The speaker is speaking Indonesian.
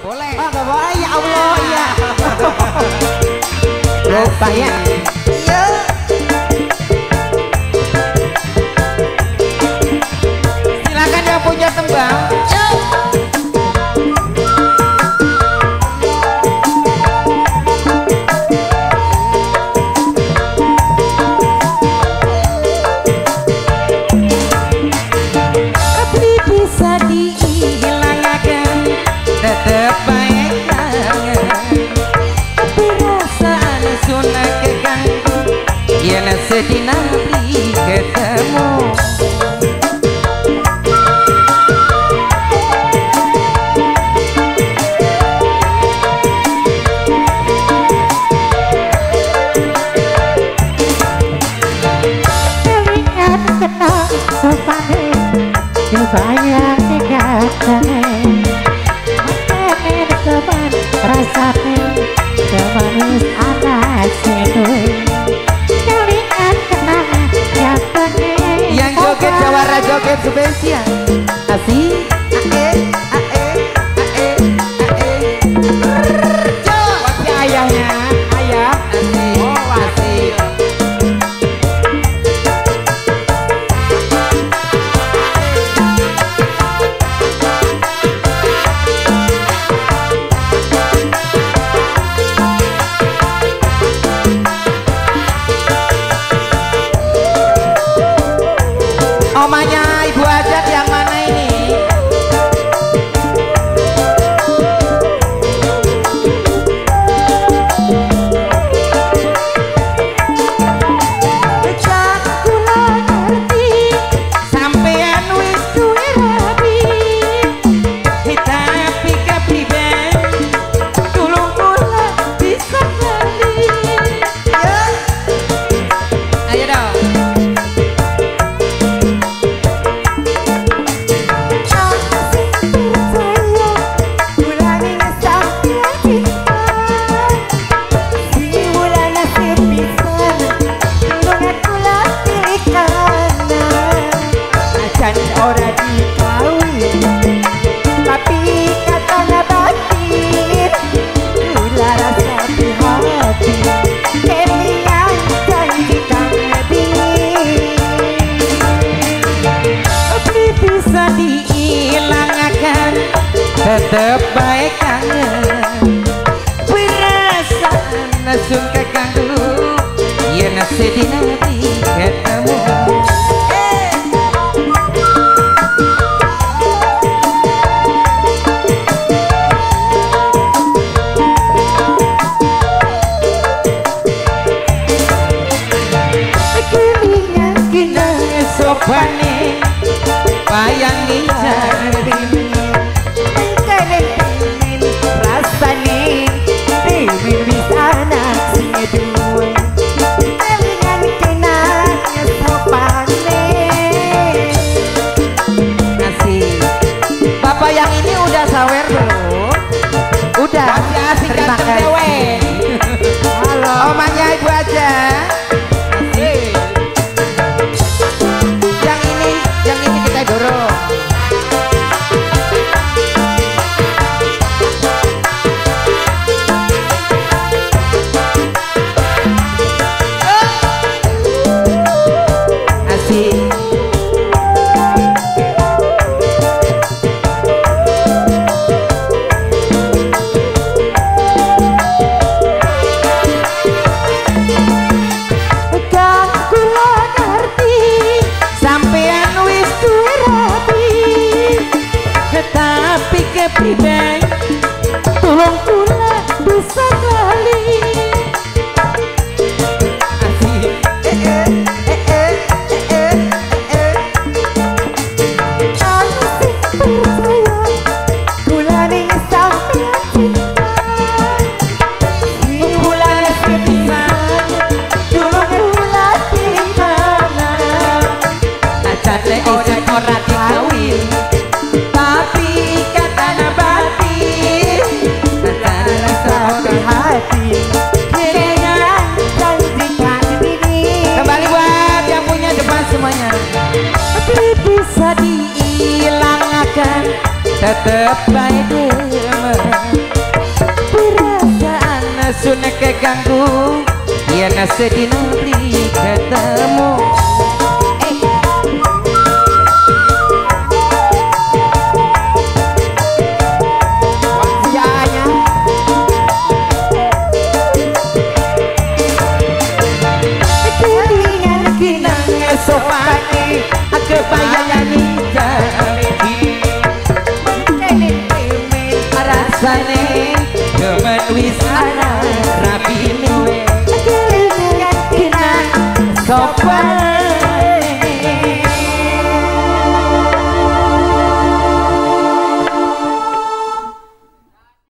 Boleh. Oh, boleh ya Allah ya. Lupa ya. Yang joget Jawara joget spesial tetep kangen langsung keganggu Ya nasib nanti ketemu. Bayangin jangan neng Tolong kula bisa kali Ora dikawin. tetep baik perasaan sunek keganggu ya sedih nanti ketemu. Sopani, aku 唱。